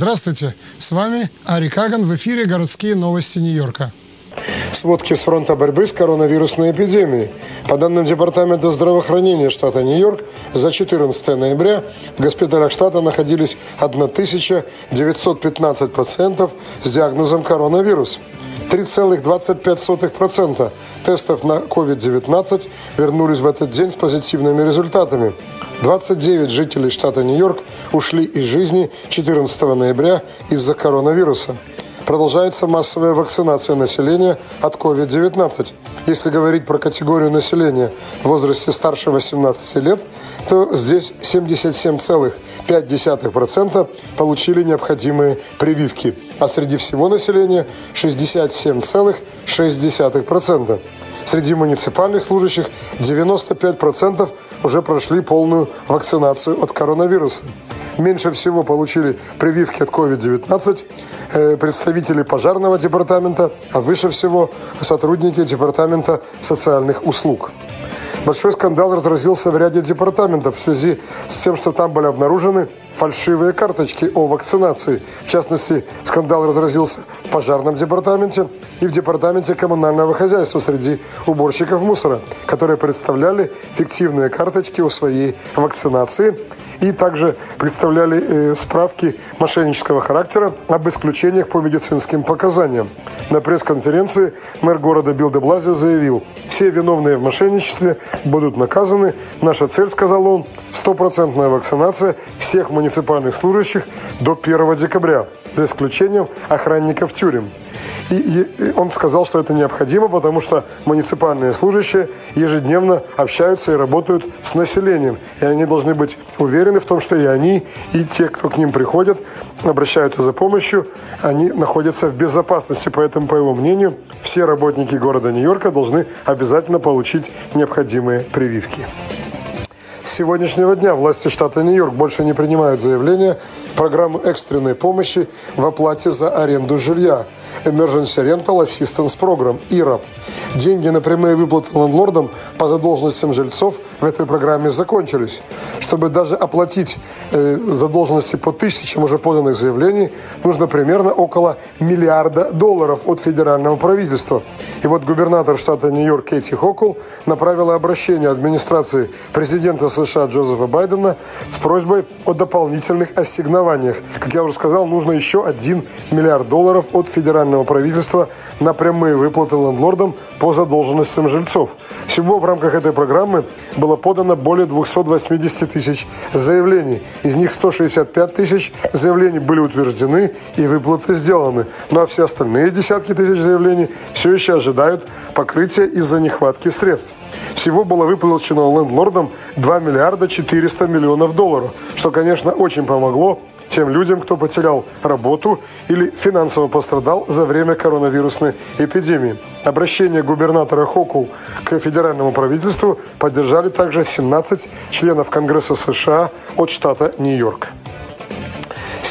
Здравствуйте, с вами Ари Каган в эфире «Городские новости Нью-Йорка». Сводки с фронта борьбы с коронавирусной эпидемией. По данным Департамента здравоохранения штата Нью-Йорк, за 14 ноября в госпиталях штата находились 1915 пациентов с диагнозом коронавирус. 3,25% тестов на COVID-19 вернулись в этот день с позитивными результатами. 29 жителей штата Нью-Йорк ушли из жизни 14 ноября из-за коронавируса. Продолжается массовая вакцинация населения от COVID-19. Если говорить про категорию населения в возрасте старше 18 лет, то здесь 77,5% получили необходимые прививки, а среди всего населения 67,6%. Среди муниципальных служащих 95% уже прошли полную вакцинацию от коронавируса. Меньше всего получили прививки от COVID-19 э, представители пожарного департамента, а выше всего сотрудники департамента социальных услуг. Большой скандал разразился в ряде департаментов в связи с тем, что там были обнаружены фальшивые карточки о вакцинации. В частности, скандал разразился в пожарном департаменте и в департаменте коммунального хозяйства среди уборщиков мусора, которые представляли фиктивные карточки о своей вакцинации и также представляли э, справки мошеннического характера об исключениях по медицинским показаниям. На пресс-конференции мэр города Билл Блазио заявил, все виновные в мошенничестве будут наказаны. Наша цель, сказал он, стопроцентная вакцинация всех муниципальных служащих до 1 декабря, за исключением охранников тюрем. И, и он сказал, что это необходимо, потому что муниципальные служащие ежедневно общаются и работают с населением. И они должны быть уверены в том, что и они, и те, кто к ним приходят, обращаются за помощью, они находятся в безопасности. Поэтому, по его мнению, все работники города Нью-Йорка должны обязательно получить необходимые прививки. С сегодняшнего дня власти штата Нью-Йорк больше не принимают заявления программу экстренной помощи в оплате за аренду жилья – Emergency Rental Assistance Program, IRAP. Деньги на прямые выплаты лендлордам по задолженностям жильцов в этой программе закончились. Чтобы даже оплатить э, задолженности по тысячам уже поданных заявлений, нужно примерно около миллиарда долларов от федерального правительства. И вот губернатор штата Нью-Йорк Кейти Хокул направила обращение администрации президента США Джозефа Байдена с просьбой о дополнительных ассигнованиях. Как я уже сказал, нужно еще 1 миллиард долларов от федерального правительства на прямые выплаты лендлордам по задолженностям жильцов. Всего в рамках этой программы было подано более 280 тысяч заявлений. Из них 165 тысяч заявлений были утверждены и выплаты сделаны. Ну а все остальные десятки тысяч заявлений все еще ожидают покрытия из-за нехватки средств. Всего было выплачено лендлордам 2 миллиарда 400 миллионов долларов, что, конечно, очень помогло тем людям, кто потерял работу или финансово пострадал за время коронавирусной эпидемии. Обращение губернатора Хокул к федеральному правительству поддержали также 17 членов Конгресса США от штата Нью-Йорк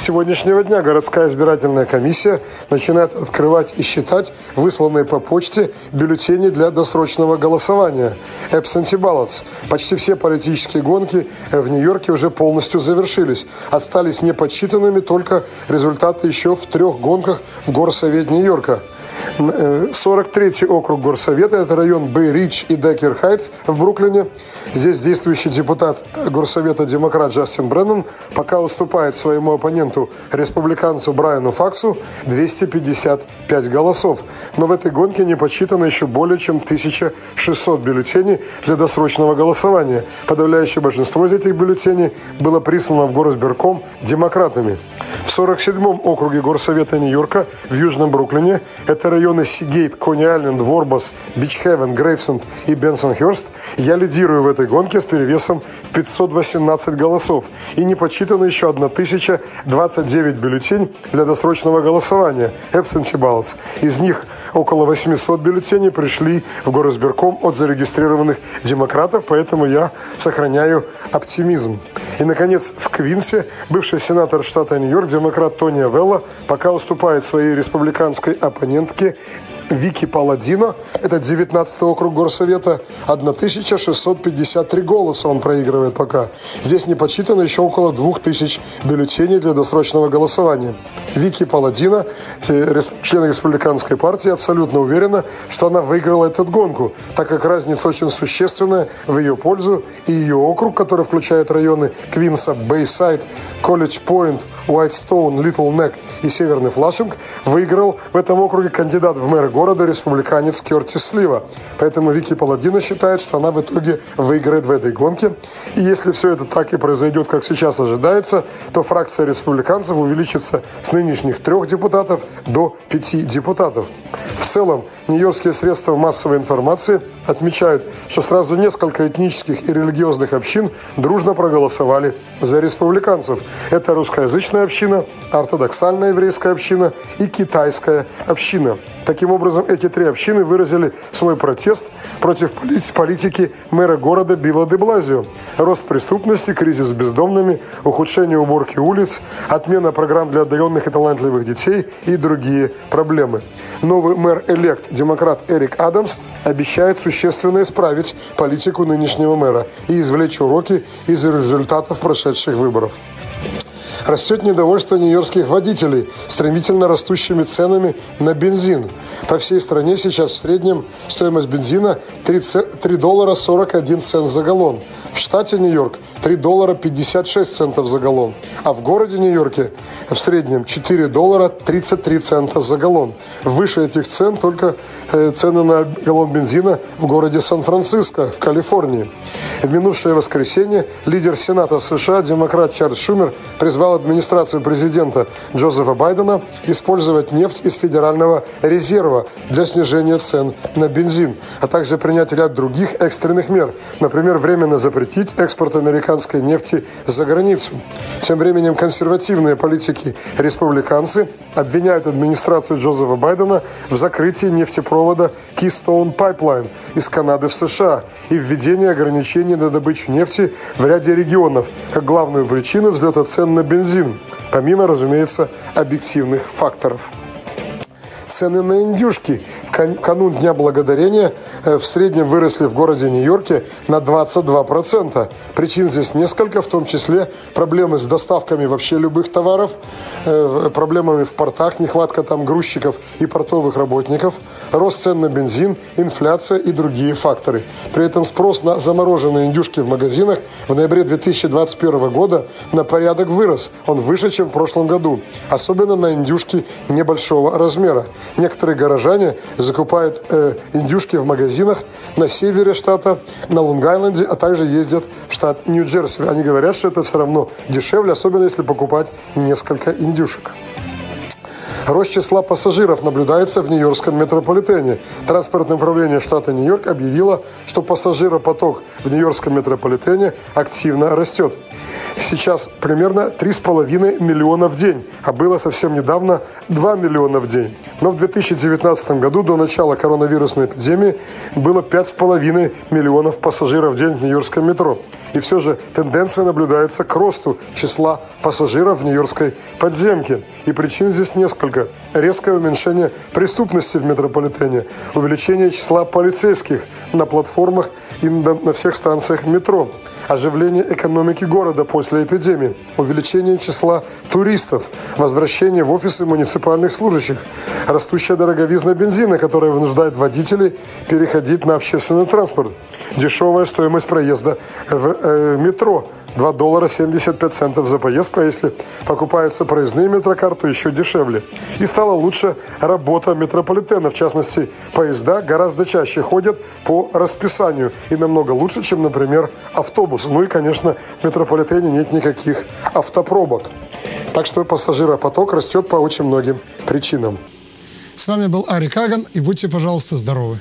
сегодняшнего дня городская избирательная комиссия начинает открывать и считать высланные по почте бюллетени для досрочного голосования absentee ballots. Почти все политические гонки в Нью-Йорке уже полностью завершились. Остались неподсчитанными только результаты еще в трех гонках в Горсовет Нью-Йорка – 43-й округ Горсовета, это район Бэй-Ридж и Дайкер-Хайтс в Бруклине. Здесь действующий депутат Горсовета демократ Джастин Бреннан пока уступает своему оппоненту, республиканцу Брайану Факсу, 255 голосов. Но в этой гонке не подсчитано еще более чем 1600 бюллетеней для досрочного голосования. Подавляющее большинство из этих бюллетеней было прислано в горосберком демократами. В 47-м округе Горсовета Нью-Йорка в Южном Бруклине, это районы Сигейт, Кони-Айленд, Ворбас, Бичхевен, Грейвсенд и Бенсон-Хёрст, я лидирую в этой гонке с перевесом 518 голосов. И не подсчитано еще 1029 бюллетень для досрочного голосования, absentee ballots. Из них около 800 бюллетеней пришли в горосберком от зарегистрированных демократов, поэтому я сохраняю оптимизм. И, наконец, в Квинсе бывший сенатор штата Нью-Йорк, демократ Тони Авелла, пока уступает своей республиканской оппонентке Вики Паладино, это 19 округ Горсовета, 1653 голоса он проигрывает пока. Здесь не подсчитано еще около 2000 бюллетеней для досрочного голосования. Вики Паладино, э, член республиканской партии, абсолютно уверена, что она выиграла эту гонку, так как разница очень существенная в ее пользу, и ее округ, который включает районы Квинса, Бейсайд, Колледж Пойнт, Уайтстоун, Литл Нек и Северный Флашинг, выиграл в этом округе кандидат в мэры города, республиканец Кертис Слива. Поэтому Вики Паладина считает, что она в итоге выиграет в этой гонке. И если все это так и произойдет, как сейчас ожидается, то фракция республиканцев увеличится с нынешних трех депутатов до пяти депутатов. В целом, нью-йоркские средства массовой информации отмечают, что сразу несколько этнических и религиозных общин дружно проголосовали за республиканцев. Это русскоязычная община, ортодоксальная еврейская община и китайская община. Таким образом, эти три общины выразили свой протест против политики мэра города Билла де Блазио. Рост преступности, кризис с бездомными, ухудшение уборки улиц, отмена программ для одаренных и талантливых детей и другие проблемы. Новый мэр-элект, демократ Эрик Адамс, обещает существенно исправить политику нынешнего мэра и извлечь уроки из результатов прошедших выборов. Растет недовольство нью-йоркских водителей стремительно растущими ценами на бензин. По всей стране сейчас в среднем стоимость бензина 3, 3 доллара 41 цент за галлон. В штате Нью-Йорк 3 доллара 56 центов за галлон. А в городе Нью-Йорке в среднем 4 доллара 33 цента за галлон. Выше этих цен только э, цены на галлон бензина в городе Сан-Франциско, в Калифорнии. В минувшее воскресенье лидер Сената США, демократ Чарльз Шумер, призвал администрацию президента Джозефа Байдена использовать нефть из Федерального резерва для снижения цен на бензин, а также принять ряд других экстренных мер, например, временно запретить экспорт американской нефти за границу. Тем временем консервативные политики республиканцы обвиняют администрацию Джозефа Байдена в закрытии нефтепровода Keystone Pipeline из Канады в США и введении ограничений на добычу нефти в ряде регионов, как главную причину взлета цен на бензин, помимо, разумеется, объективных факторов цены на индюшки в канун Дня Благодарения э, в среднем выросли в городе Нью-Йорке на 22%. Причин здесь несколько, в том числе проблемы с доставками вообще любых товаров, э, проблемами в портах, нехватка там грузчиков и портовых работников, рост цен на бензин, инфляция и другие факторы. При этом спрос на замороженные индюшки в магазинах в ноябре 2021 года на порядок вырос. Он выше, чем в прошлом году. Особенно на индюшки небольшого размера. Некоторые горожане закупают э, индюшки в магазинах на севере штата, на Лонг-Айленде, а также ездят в штат Нью-Джерси. Они говорят, что это все равно дешевле, особенно если покупать несколько индюшек. Рост числа пассажиров наблюдается в Нью-Йоркском метрополитене. Транспортное управление штата Нью-Йорк объявило, что пассажиропоток в Нью-Йоркском метрополитене активно растет. Сейчас примерно 3,5 миллиона в день, а было совсем недавно 2 миллиона в день. Но в 2019 году, до начала коронавирусной эпидемии, было 5,5 миллионов пассажиров в день в Нью-Йоркском метро. И все же тенденция наблюдается к росту числа пассажиров в Нью-Йоркской подземке. И причин здесь несколько. Резкое уменьшение преступности в метрополитене, увеличение числа полицейских на платформах и на всех станциях метро, оживление экономики города после эпидемии, увеличение числа туристов, возвращение в офисы муниципальных служащих, растущая дороговизна бензина, которая вынуждает водителей переходить на общественный транспорт, дешевая стоимость проезда в э, метро, 2 доллара 75 центов за поездку, а если покупаются проездные метрокарты, еще дешевле. И стала лучше работа метрополитена, в частности, поезда гораздо чаще ходят по расписанию и намного лучше, чем, например, автобус. Ну и, конечно, в метрополитене нет никаких автопробок. Так что пассажиропоток растет по очень многим причинам. С вами был Ари Каган, и будьте, пожалуйста, здоровы.